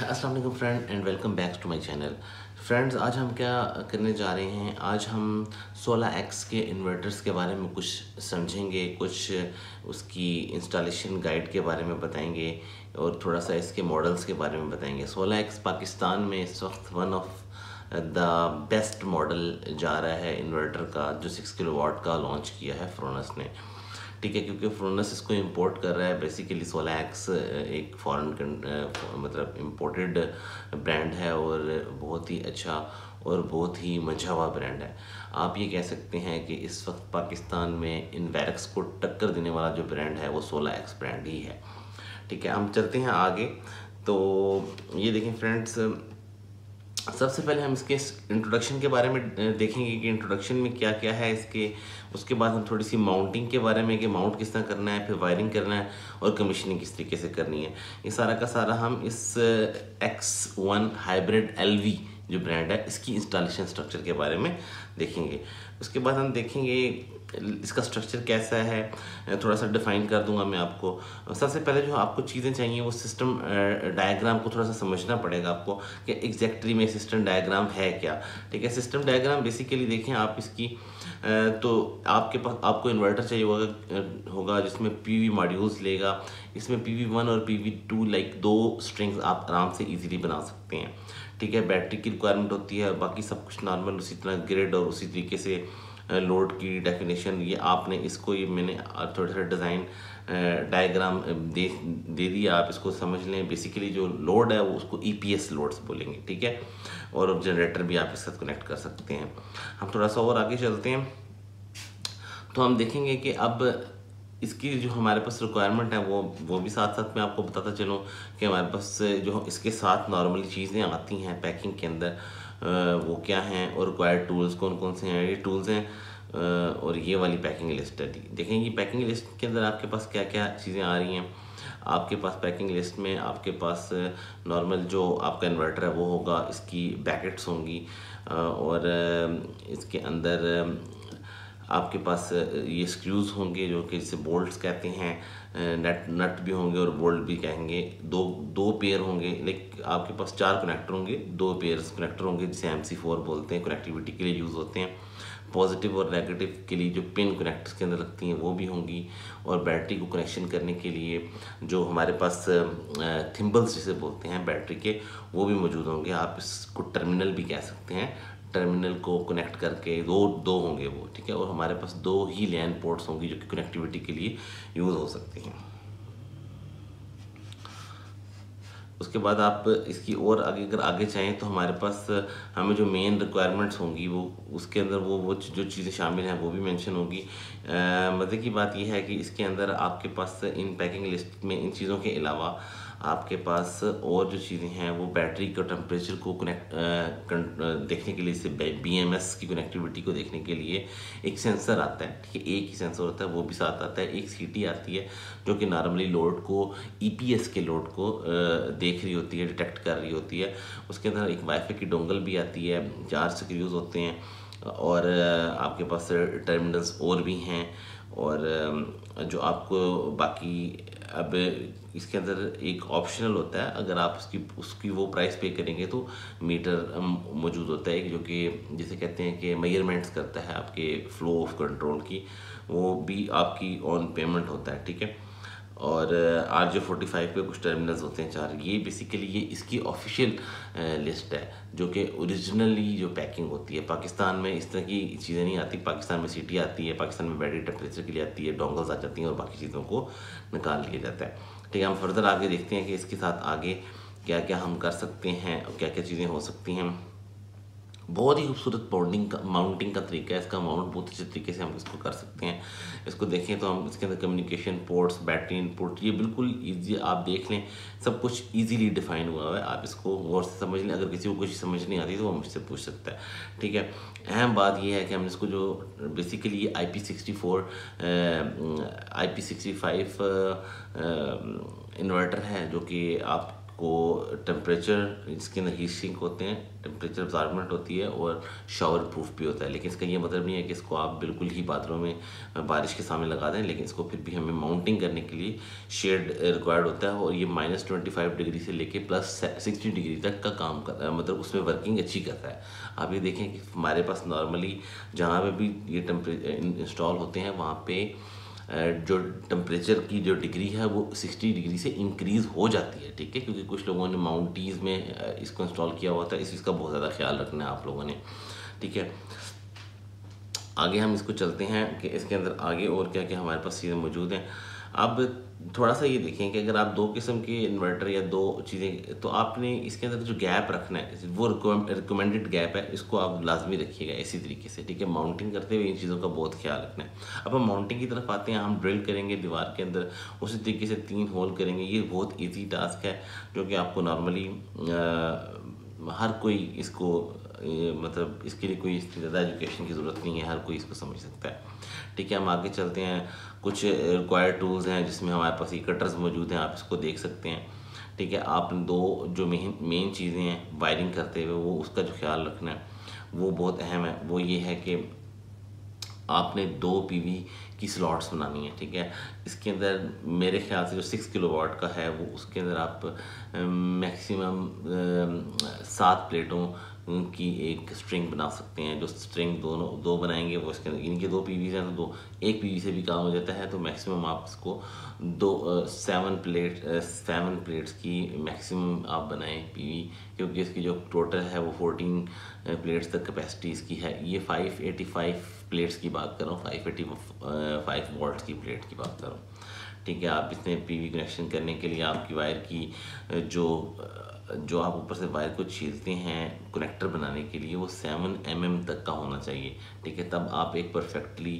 अस्सलाम वालेकुम friend and welcome back to my channel. Friends, आज हम क्या करने जा रहे हैं? आज हम 16x के इन्वर्टर्स के बारे में कुछ समझेंगे, कुछ उसकी इंस्टॉलेशन गाइड के बारे में बताएँगे और थोड़ा सा इसके मॉडल्स के बारे में बताएँगे। 16x पाकिस्तान में इस वक्त one of the best model जा रहा है इन्वर्टर का, जो सिक्स किलो का लॉन्च किया है फ्रोनस ने। ठीक है, क्योंकि फ्रोनस इसको इंपोर्ट कर रहा है। बेसिकली सोलैक्स एक फॉरेन मतलब इम्पोर्टेड ब्रांड है और बहुत ही अच्छा और बहुत ही मज़ा हुआ ब्रांड है। आप ये कह सकते हैं कि इस वक्त पाकिस्तान में इन वैरक्स को टक्कर देने वाला जो ब्रांड है, वो सोलह एक्स ब्रांड ही है। ठीक है, हम चलते हैं आगे। तो ये देखें फ्रेंड्स सबसे पहले हम इसके इंट्रोडक्शन के बारे में देखेंगे कि इंट्रोडक्शन में क्या क्या है इसके। उसके बाद हम थोड़ी सी माउंटिंग के बारे में, कि माउंट किस तरह करना है, फिर वायरिंग करना है, और कमीशनिंग किस तरीके से करनी है। ये सारा का सारा हम इस एक्स वन हाइब्रिड एलवी जो ब्रांड है, इसकी इंस्टॉलेशन स्ट्रक्चर के बारे में देखेंगे। उसके बाद हम देखेंगे, इसका स्ट्रक्चर कैसा है थोड़ा सा डिफाइन कर दूँगा मैं आपको। सबसे पहले जो आपको चीज़ें चाहिए, वो सिस्टम डायग्राम को थोड़ा सा समझना पड़ेगा आपको कि एग्जैक्टली में सिस्टम डायग्राम है क्या। ठीक है सिस्टम डायग्राम बेसिकली देखें आप इसकी तो आपके पास, आपको इन्वर्टर चाहिए होगा होगा, जिसमें पीवी मॉड्यूल्स लेगा। इसमें पीवी वन और पीवी टू लाइक दो स्ट्रिंग्स आप आराम से इजीली बना सकते हैं। ठीक है, बैटरी की रिक्वायरमेंट होती है, बाकी सब कुछ नॉर्मल उसी तरह ग्रेड और उसी तरीके से लोड की डेफिनेशन ये आपने इसको ये मैंने थोड़ा सा डिज़ाइन डायग्राम दे दे दिया। आप इसको समझ लें। बेसिकली जो लोड है वो उसको ई पी एस लोड्स बोलेंगे, ठीक है? और अब जनरेटर भी आप इसके साथ कनेक्ट कर सकते हैं। हम थोड़ा सा और आगे चलते हैं। तो हम देखेंगे कि अब इसकी जो हमारे पास रिक्वायरमेंट है, वो वो भी साथ साथ मैं आपको बताता चलूँ कि हमारे पास जो इसके साथ नॉर्मली चीज़ें आती हैं पैकिंग के अंदर वो क्या हैं और रिक्वायर्ड टूल्स कौन कौन से हैं? ये टूल्स हैं और ये वाली पैकिंग लिस्ट है। देखें ये पैकिंग लिस्ट के अंदर आपके पास क्या क्या चीज़ें आ रही हैं। आपके पास पैकिंग लिस्ट में आपके पास नॉर्मल जो आपका इन्वर्टर है, वो होगा, इसकी बैकेट्स होंगी और इसके अंदर आपके पास ये स्क्रूज़ होंगे जो कि जिसे बोल्ट्स कहते हैं नट नट भी होंगे और बोल्ट भी कहेंगे। दो दो पेयर होंगे लाइक आपके पास चार कनेक्टर होंगे, दो पेयर कनेक्टर होंगे जिसे एम सी फोर बोलते हैं कनेक्टिविटी के लिए यूज़ होते हैं। पॉजिटिव और नेगेटिव के लिए जो पिन कनेक्टर्स के अंदर लगती हैं, वो भी होंगी। और बैटरी को कनेक्शन करने के लिए जो हमारे पास थिम्बल्स जिसे बोलते हैं बैटरी के, वो भी मौजूद होंगे। आप इसको टर्मिनल भी कह सकते हैं। टर्मिनल को कनेक्ट करके दो दो होंगे वो, ठीक है? और हमारे पास दो ही लैन पोर्ट्स होंगी जो कि कनेक्टिविटी के लिए यूज़ हो सकती हैं। उसके बाद आप इसकी और आगे, अगर आगे चाहें तो हमारे पास हमें जो मेन रिक्वायरमेंट्स होंगी वो, उसके अंदर वो वो जो चीज़ें शामिल हैं वो भी मेंशन होगी। मज़े की बात यह है कि इसके अंदर आपके पास इन पैकिंग लिस्ट में इन चीज़ों के अलावा आपके पास और जो चीज़ें हैं, वो बैटरी का टेम्परेचर को कनेक्ट देखने के लिए, इसे बी एम एस की कनेक्टिविटी को देखने के लिए एक सेंसर आता है, ठीक है? एक ही सेंसर होता है, वो भी साथ आता है, एक सीटी आती है, जो कि नॉर्मली लोड को ई पी एस के लोड को देख रही होती है डिटेक्ट कर रही होती है। उसके अंदर एक वाईफाई की डोंगल भी आती है, चार स्क्रूज होते हैं, और आपके पास टर्मिनल्स और भी हैं, और जो आपको बाकी अब इसके अंदर एक ऑप्शनल होता है, अगर आप उसकी उसकी वो प्राइस पे करेंगे तो मीटर मौजूद होता है जो कि जिसे कहते हैं कि मेजरमेंट्स करता है आपके फ्लो ऑफ़ कंट्रोल की, वो भी आपकी ऑन पेमेंट होता है, ठीक है? और आर जे फोर्टी फाइव पे कुछ टर्मिनल्स होते हैं चार। ये बेसिकली ये इसकी ऑफिशियल लिस्ट है, जो कि ओरिजिनली जो पैकिंग होती है। पाकिस्तान में इस तरह की चीज़ें नहीं आती। पाकिस्तान में सीटी आती है, पाकिस्तान में बैटरी टेम्परेचर के लिए आती है डोंगल्स आ जाती हैं और बाकी चीज़ों को निकाल लिया जाता है। ठीक है, हम फर्दर आगे देखते हैं कि इसके साथ आगे क्या क्या हम कर सकते हैं और क्या क्या चीज़ें हो सकती हैं। बहुत ही खूबसूरत पाउंडिंग का माउंटिंग का तरीका है। इसका माउंट बहुत अच्छे तरीके से हम इसको कर सकते हैं। इसको देखें तो हम, इसके अंदर कम्युनिकेशन पोर्ट्स बैटरी इनपुट ये बिल्कुल ईजी आप देख लें। सब कुछ ईजीली डिफाइन हुआ है। आप इसको गौर से समझ लें। अगर किसी को कुछ समझ नहीं आती तो वो मुझसे पूछ सकता है। ठीक है? अहम बात यह है कि हम इसको जो basically I P sixty four I P sixty five inverter है, जो कि आप इसको टेम्परेचर इसके अंदर हीट सिंक होते हैं टेम्परेचर अब्जॉर्बमेंट होती है और शावर प्रूफ भी होता है। लेकिन इसका ये मतलब नहीं है कि इसको आप बिल्कुल ही बाथरूम में बारिश के सामने लगा दें, लेकिन इसको फिर भी हमें माउंटिंग करने के लिए शेड रिक्वायर्ड होता है और ये माइनस ट्वेंटी फाइव डिग्री से लेके प्लस सिक्सटी डिग्री तक का काम करता है मतलब उसमें वर्किंग अच्छी करता है। आप ये देखें कि हमारे पास नॉर्मली जहाँ पर भी ये टेम्परे इंस्टॉल होते हैं, वहाँ पे जो टेम्परेचर की जो डिग्री है, वो 60 डिग्री से इंक्रीज़ हो जाती है, ठीक है? क्योंकि कुछ लोगों ने माउंटीज़ में इसको इंस्टॉल किया हुआ था, इस चीज़ का बहुत ज़्यादा ख्याल रखना है आप लोगों ने, ठीक है? आगे हम इसको चलते हैं कि इसके अंदर आगे और क्या क्या हमारे पास चीज़ें मौजूद हैं। अब थोड़ा सा ये देखें कि अगर आप दो किस्म के इन्वर्टर या दो चीज़ें तो आपने इसके अंदर जो गैप रखना है वो रिकमेंडेड गैप है, इसको आप लाजमी रखिएगा इसी तरीके से, ठीक है? माउंटिंग करते हुए इन चीज़ों का बहुत ख्याल रखना है। अब हम माउंटिंग की तरफ़ आते हैं, हम ड्रिल करेंगे दीवार के अंदर, उसी तरीके से तीन होल करेंगे, ये बहुत ईजी टास्क है, जो कि आपको नॉर्मली हर कोई इसको मतलब इसके लिए कोई ज़्यादा एजुकेशन की ज़रूरत नहीं है, हर कोई इसको समझ सकता है। ठीक है, हम आगे चलते हैं। कुछ रिक्वायर्ड टूल्स हैं जिसमें हमारे पास ये कटर्स मौजूद हैं, आप इसको देख सकते हैं। ठीक है, आप दो जो मेन मेन चीज़ें हैं वायरिंग करते हुए, वो उसका जो ख्याल रखना है, वो बहुत अहम है। वो ये है कि आपने दो पीवी की स्लॉट्स बनानी है, ठीक है? इसके अंदर मेरे ख्याल से जो सिक्स किलो वाट का है, वो उसके अंदर आप मैक्सिमम सात प्लेटों की एक स्ट्रिंग बना सकते हैं। जो स्ट्रिंग दोनों, दो बनाएँगे, वो इसके इनके दो पीवी हैं तो दो, एक पीवी से भी काम हो जाता है तो मैक्सिमम आप इसको दो सेवन प्लेट सेवन प्लेट्स की मैक्सिमम आप बनाएँ पीवी क्योंकि इसकी जो टोटल है, वो फोर्टीन प्लेट्स तक कैपेसिटी इसकी है। ये फाइव एटी फाइव प्लेट्स की बात कर फाइव एटी फाइव वॉल्ट की प्लेट की बात कर ठीक है, आप इसमें पीवी कनेक्शन करने के लिए आपकी वायर की जो जो आप ऊपर से वायर को छीलते हैं कनेक्टर बनाने के लिए, वो सेवन एम mm तक का होना चाहिए। ठीक है, तब आप एक परफेक्टली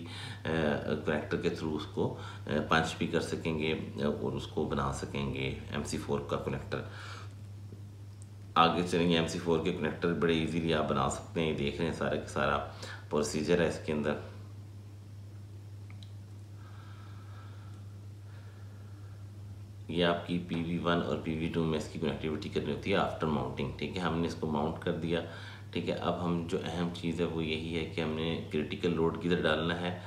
कनेक्टर के थ्रू उसको पंच भी कर सकेंगे और उसको बना सकेंगे एम सी फोर का कनेक्टर आगे चलेंगे एम सी फोर के कनेक्टर बड़े इजीली आप बना सकते हैं, देख रहे हैं सारा सारा प्रोसीजर है इसके अंदर। ये आपकी पी वी वन और पी वी टू में इसकी कनेक्टिविटी करनी होती है आफ्टर माउंटिंग ठीक है? हमने इसको माउंट कर दिया, ठीक है? अब हम जो अहम चीज़ है वो यही है कि हमने क्रिटिकल लोड किधर डालना है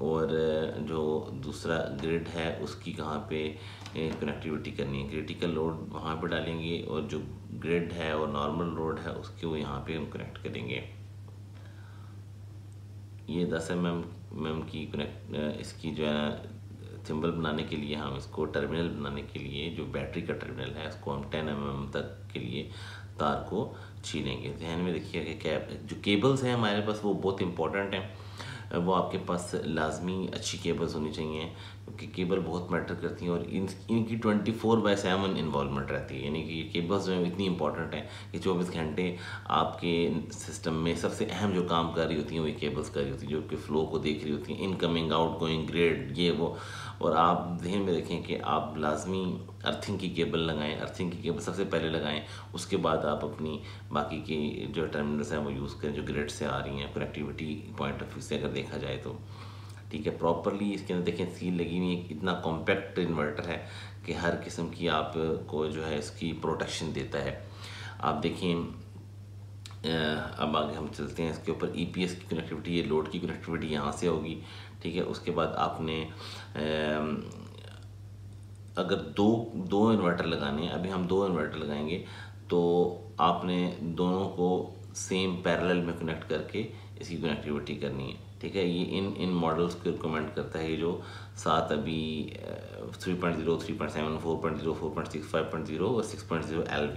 और जो दूसरा ग्रिड है उसकी कहाँ पे कनेक्टिविटी करनी है। क्रिटिकल लोड वहाँ पे डालेंगे और जो ग्रिड है और नॉर्मल लोड है उसके वो यहाँ पे हम कनेक्ट करेंगे। ये दस एम एम की कनेक्ट इसकी जो है सिंबल बनाने के लिए हम इसको टर्मिनल बनाने के लिए, जो बैटरी का टर्मिनल है उसको हम टेन एम तक के लिए तार को छीनेंगे। ध्यान में देखिए कि कैब जो केबल्स हैं हमारे पास, वो बहुत इंपॉर्टेंट हैं। वो आपके पास लाजमी अच्छी केबल्स होनी चाहिए, क्योंकि केबल बहुत मैटर करती हैं और इन, इनकी twenty four by seven involvement रहती है। यानी कि केबल्स जो है इतनी इंपॉर्टेंट हैं कि चौबीस घंटे आपके सिस्टम में सबसे अहम जो काम कर रही होती हैं वो केबल्स कर रही होती हैं, जो कि फ़्लो को देख रही होती हैं इनकमिंग आउट गोइंग ग्रेड ये वो। और आप ध्यान में रखें कि आप लाजमी अर्थिंग की केबल लगाएँ अर्थिंग की केबल सबसे पहले लगाएँ, उसके बाद आप अपनी बाकी की जो टर्मिनल्स हैं वो यूज़ करें, जो ग्रेड से आ रही हैं कनेक्टिविटी पॉइंट ऑफ़ व्यू से अगर देखा जाए तो। ठीक है प्रॉपरली इसके अंदर देखें सील लगी हुई है इतना कॉम्पैक्ट इन्वर्टर है कि हर किस्म की आप को जो है इसकी प्रोटेक्शन देता है। आप देखें अब आगे हम चलते हैं, इसके ऊपर ईपीएस की कनेक्टिविटी ये लोड की कनेक्टिविटी यहाँ से होगी। ठीक है, उसके बाद आपने अगर दो दो इन्वर्टर लगाने हैं, अभी हम दो इन्वर्टर लगाएँगे तो आपने दोनों को सेम पैरेलल में कनेक्ट करके इसकी कनेक्टिविटी करनी है। ठीक है, ये इन इन मॉडल्स को रिकमेंड करता है ये जो सात अभी three point zero three point seven four point zero four point six five point zero और सिक्स पॉइंट ज़ीरो एल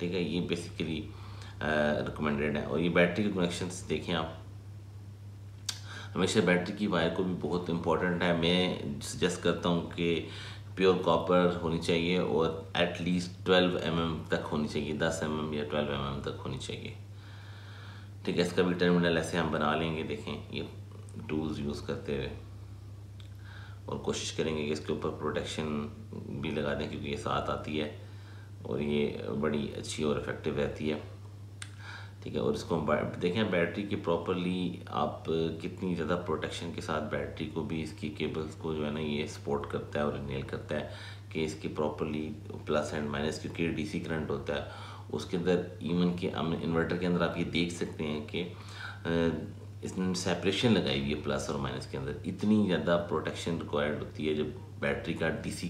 ठीक है, ये बेसिकली रिकमेंडेड है। और ये बैटरी के कनेक्शन देखें आप हमेशा बैटरी की वायर को भी बहुत इंपॉर्टेंट है। मैं सजेस्ट करता हूँ कि प्योर कॉपर होनी चाहिए और एटलीस्ट 12 एम mm तक होनी चाहिए। 10 एम mm या 12 एम mm तक होनी चाहिए। ठीक है, इसका भी टर्मिनल ऐसे हम बना लेंगे, देखें। ये टूल्स यूज़ करते हुए। और कोशिश करेंगे कि इसके ऊपर प्रोटेक्शन भी लगा दें, क्योंकि ये साथ आती है और ये बड़ी अच्छी और इफ़ेक्टिव रहती है। ठीक है, और इसको हम देखें बैटरी की प्रॉपरली आप कितनी ज़्यादा प्रोटेक्शन के साथ बैटरी को भी इसकी केबल्स को जो है ना ये सपोर्ट करता है और नेल करता है कि इसके प्रॉपरली प्लस एंड माइनस क्योंकि डीसी करंट होता है। उसके अंदर इवन के, हम इन्वर्टर के अंदर आप ये देख सकते हैं कि इसने सेपरेशन लगाई हुई है प्लस और माइनस के अंदर। इतनी ज़्यादा प्रोटेक्शन रिक्वायर्ड होती है जब बैटरी का डीसी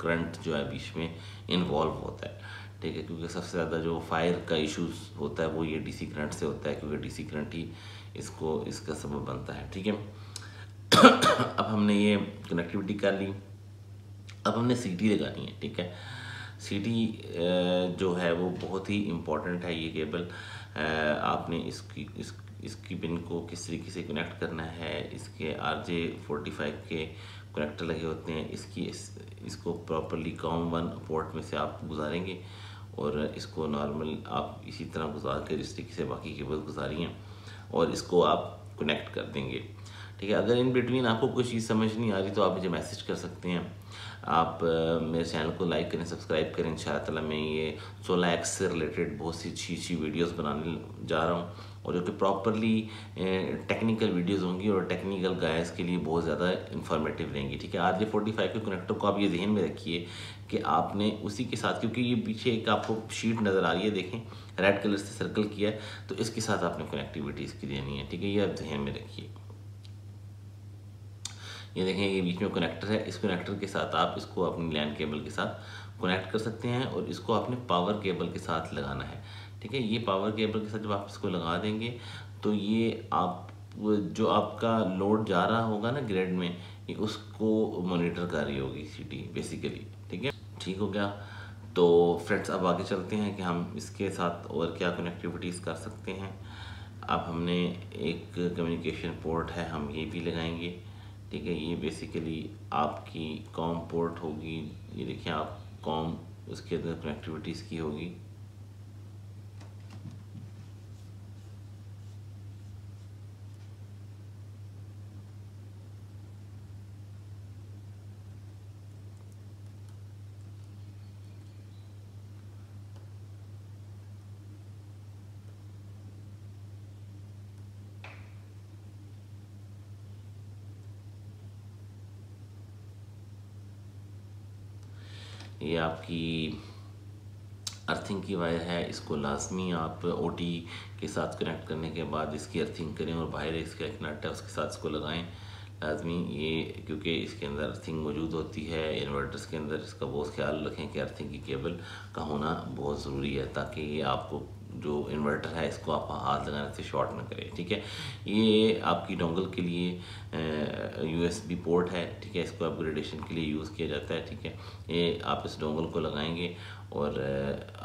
करंट जो है बीच में इन्वॉल्व होता है। ठीक है क्योंकि सबसे ज़्यादा जो फायर का इश्यूज़ होता है वो ये डीसी करंट से होता है क्योंकि डीसी करंट ही इसको इसका सबब बनता है ठीक है? अब हमने ये कनेक्टिविटी कर ली। अब हमने सीटी लगानी है ठीक है? सीटी जो है वो बहुत ही इम्पोर्टेंट है ये केबल आपने इसकी इस इसकी पिन को किस तरीके से कनेक्ट करना है इसके आर जे फोर्टी फाइव के कनेक्टर लगे होते हैं इसकी इस, इसको प्रॉपरली कॉम वन पोर्ट में से आप गुजारेंगे? और इसको नॉर्मल आप इसी तरह गुजार कर इस तरीके से बाकी केबल गुजारिए और इसको आप कनेक्ट कर देंगे। ठीक है, अगर इन बिटवीन आपको कोई चीज़ समझ नहीं आ रही तो आप मुझे मैसेज कर सकते हैं। आप मेरे चैनल को लाइक करें सब्सक्राइब करें इन मैं ये सोलह एक्स से रिलेटेड बहुत सी अच्छी अच्छी वीडियोज़ बनाने जा रहा हूँ। और जो कि प्रॉपरली टेक्निकल वीडियोस होंगी और टेक्निकल गायस के लिए बहुत ज़्यादा इन्फॉर्मेटिव रहेंगी, ठीक है? आर जे फोर्टी फाइव के कनेक्टर को आप ये जहन में रखिए कि आपने उसी के साथ, क्योंकि ये पीछे एक आपको शीट नज़र आ रही है, देखें रेड कलर से सर्कल किया है तो इसके साथ आपने कनेक्टिविटी इसकी देनी है, ठीक है? ये आप जहन में रखिए। ये देखें, ये बीच में कनेक्टर है, इस कनेक्टर के साथ आप इसको अपनी लैंड केबल के साथ कनेक्ट कर सकते हैं और इसको आपने पावर केबल के साथ लगाना है। ठीक है, ये पावर केबल के साथ जब आप इसको लगा देंगे तो ये आप, जो आपका लोड जा रहा होगा ना ग्रेड में, ये उसको मॉनिटर कर रही होगी सिटी बेसिकली ठीक है? ठीक हो गया? तो फ्रेंड्स अब आगे चलते हैं कि हम इसके साथ और क्या कनेक्टिविटीज़ कर सकते हैं। अब हमने एक कम्युनिकेशन पोर्ट है, हम ये भी लगाएँगे, ठीक है? ये बेसिकली आपकी कॉम पोर्ट होगी। ये देखिए, आप कॉम उसके अंदर कनेक्टिविटीज़ की होगी। ये आपकी अर्थिंग की वायर है, इसको लाजमी आप ओ के साथ कनेक्ट करने के बाद इसकी अर्थिंग करें और बाहर इसका एक नट है, उसके साथ इसको लगाएँ। लाजमी ये, क्योंकि इसके अंदर अर्थिंग मौजूद होती है इन्वर्टर्स के अंदर इसका बहुत ख्याल रखें कि अर्थिंग की केबल का होना बहुत ज़रूरी है, ताकि ये आपको जो इन्वर्टर है, इसको आप हाथ लगाने से शॉर्ट ना करें, ठीक है? ये आपकी डोंगल के लिए यूएसबी पोर्ट है, ठीक है? इसको अपग्रेडेशन के लिए यूज़ किया जाता है, ठीक है? ये आप इस डोंगल को लगाएँगे और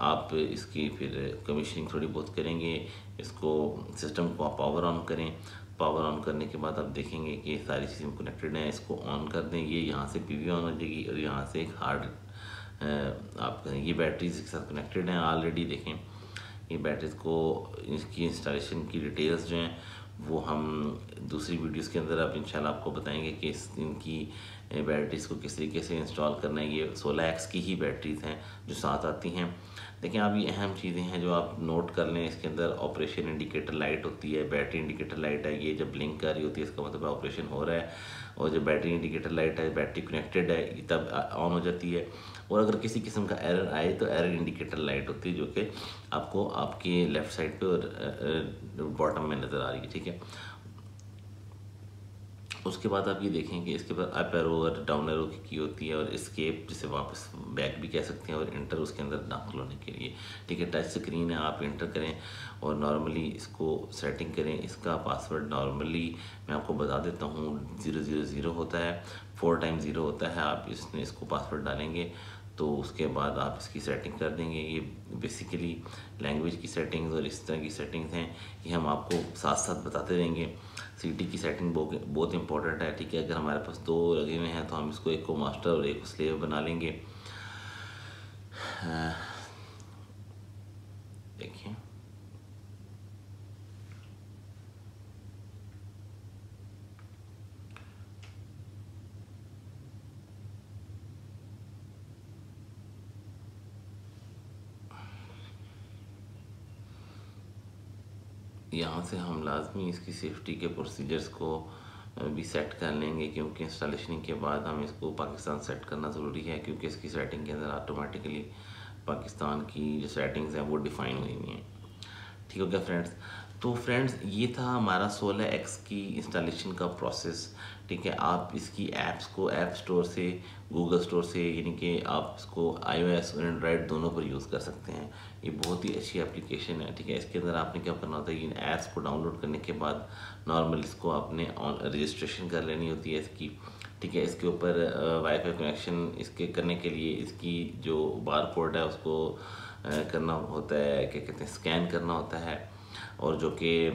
आप इसकी फिर कमीशनिंग थोड़ी बहुत करेंगे, इसको सिस्टम को आप पावर ऑन करें। पावर ऑन करने के बाद आप देखेंगे कि सारी चीज़ें कनेक्टेड हैं, इसको ऑन कर दें। ये यहाँ से पीवी ऑन हो जाएगी और यहाँ से एक हार्ड आप ये बैटरीज के साथ कनेक्टेड हैं ऑलरेडी देखें। ये बैटरीज को, इसकी इंस्टॉलेशन की डिटेल्स जो हैं, वो हम दूसरी वीडियोस के अंदर आप इंशाल्लाह आपको बताएँगे कि इनकी बैटरीज़ को किस तरीके से इंस्टॉल करना है। ये सोलह एक्स की ही बैटरीज़ हैं जो साथ आती हैं। देखिए, आप ये अहम चीज़ें हैं जो आप नोट कर लें, इसके अंदर ऑपरेशन इंडिकेटर लाइट होती है बैटरी इंडिकेटर लाइट है, ये जब ब्लिंक कर रही होती है, इसका मतलब ऑपरेशन हो रहा है, और जब बैटरी इंडिकेटर लाइट है बैटरी कनेक्टेड है तब ऑन हो जाती है। और अगर किसी किस्म का एरर आए तो एरर इंडिकेटर लाइट होती है जो कि आपको आपके लेफ़्ट साइड पे और बॉटम में नज़र आ रही है ठीक है? उसके बाद आप ये देखें कि इसके बाद अप एरो और डाउन एरो की, की होती है और स्केप जिसे वापस बैक भी कह सकते हैं और इंटर उसके अंदर दाखिल होने के लिए ठीक है? टच स्क्रीन है आप इंटर करें और नॉर्मली इसको सेटिंग करें इसका पासवर्ड नॉर्मली मैं आपको बता देता हूँ ज़ीरो ज़ीरो ज़ीरो होता है फोर टाइम ज़ीरो होता है आप इसमें इसको पासवर्ड डालेंगे तो उसके बाद आप इसकी सेटिंग कर देंगे। ये बेसिकली लैंग्वेज की सेटिंग्स और इस तरह की सेटिंग्स हैं। ये हम आपको साथ साथ बताते रहेंगे। सीटी की सेटिंग बहुत इंपॉर्टेंट है, ठीक है? अगर हमारे पास दो लगे हुए हैं तो हम इसको एक को मास्टर और एक को स्लेव बना लेंगे देखिए यहाँ से हम लाजमी इसकी सेफ्टी के प्रोसीजर्स को भी सेट कर लेंगे क्योंकि इंस्टॉलेशन के बाद हम इसको पाकिस्तान सेट करना ज़रूरी है क्योंकि इसकी सेटिंग के अंदर ऑटोमेटिकली पाकिस्तान की जो सेटिंग्स हैं वो डिफ़ाइन हुई हुई हैं। ठीक हो गया फ्रेंड्स तो फ्रेंड्स ये था हमारा 16 एक्स की इंस्टॉलेशन का प्रोसेस ठीक है? आप इसकी ऐप्स को ऐप स्टोर से गूगल स्टोर से, यानी कि आप इसको आईओएस और एंड्रॉयड दोनों पर यूज़ कर सकते हैं। ये बहुत ही अच्छी एप्लीकेशन है, ठीक है? इसके अंदर आपने क्या करना होता है इन ऐप्स को डाउनलोड करने के बाद नॉर्मल इसको आपने रजिस्ट्रेशन कर लेनी होती है इसकी, ठीक है? इसके ऊपर वाईफाई कनेक्शन इसके करने के लिए इसकी जो बार कोड है उसको करना होता है, क्या कहते हैं स्कैन करना होता है। और जो कि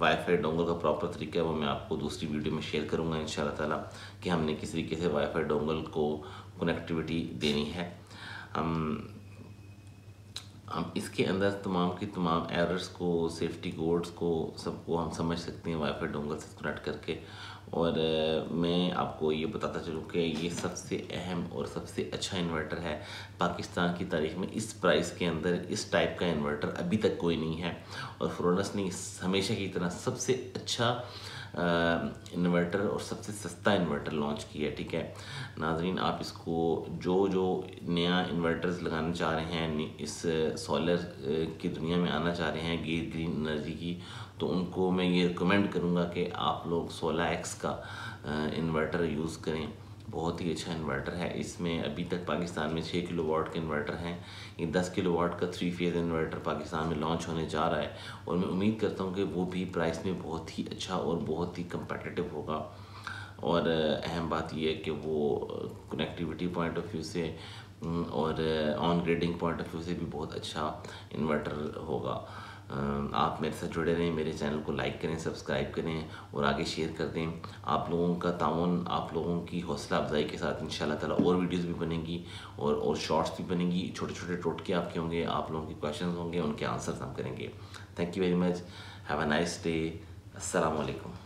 वाईफाई डोंगल का प्रॉपर तरीका है, वो मैं आपको दूसरी वीडियो में शेयर करूँगा इन ताला, कि हमने किस तरीके से वाईफाई डोंगल को कनेक्टिविटी देनी है। हम हम इसके अंदर तमाम की तमाम एरर्स को सेफ्टी कोड्स को, सबको हम समझ सकते हैं वाईफाई डोंगल से कनेक्ट करके। और मैं आपको ये बताता चलूँ कि ये सबसे अहम और सबसे अच्छा इन्वर्टर है। पाकिस्तान की तारीख में इस प्राइस के अंदर इस टाइप का इन्वर्टर अभी तक कोई नहीं है। और फ्रोनस ने हमेशा की तरह सबसे अच्छा इन्वर्टर और सबसे सस्ता इन्वर्टर लॉन्च किया ठीक है? नाजरीन, आप इसको जो जो नया इन्वर्टर्स लगाना चाह रहे हैं, इस सोलर की दुनिया में आना चाह रहे हैं ग्रीन एनर्जी की तो उनको मैं ये रिकमेंड करूँगा कि आप लोग सोलह एक्स का इन्वर्टर यूज़ करें। बहुत ही अच्छा इन्वर्टर है। इसमें अभी तक पाकिस्तान में छः किलो वाट के इन्वर्टर हैं। ये दस किलो वाट का थ्री फ़ेज़ इन्वर्टर पाकिस्तान में लॉन्च होने जा रहा है। और मैं उम्मीद करता हूँ कि वो भी प्राइस में बहुत ही अच्छा और बहुत ही कम्पटिटिव होगा। और अहम बात यह है कि वो कनेक्टिविटी पॉइंट ऑफ़ व्यू से और on grading point of view से भी बहुत अच्छा इन्वर्टर होगा। आप मेरे साथ जुड़े रहें, मेरे चैनल को लाइक करें सब्सक्राइब करें और आगे शेयर कर दें। आप लोगों का ताउन, आप लोगों की हौसला अफजाई के साथ इन ताला और वीडियोस भी बनेंगी और और शॉर्ट्स भी बनेंगी छोटे छोटे टोटके आपके होंगे, आप लोगों के क्वेश्चन होंगे, उनके आंसर्स हम करेंगे। Thank you very much have a nice day असलकुम